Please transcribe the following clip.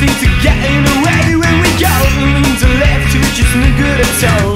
nothing to getting away when we go to left, which just no good at all.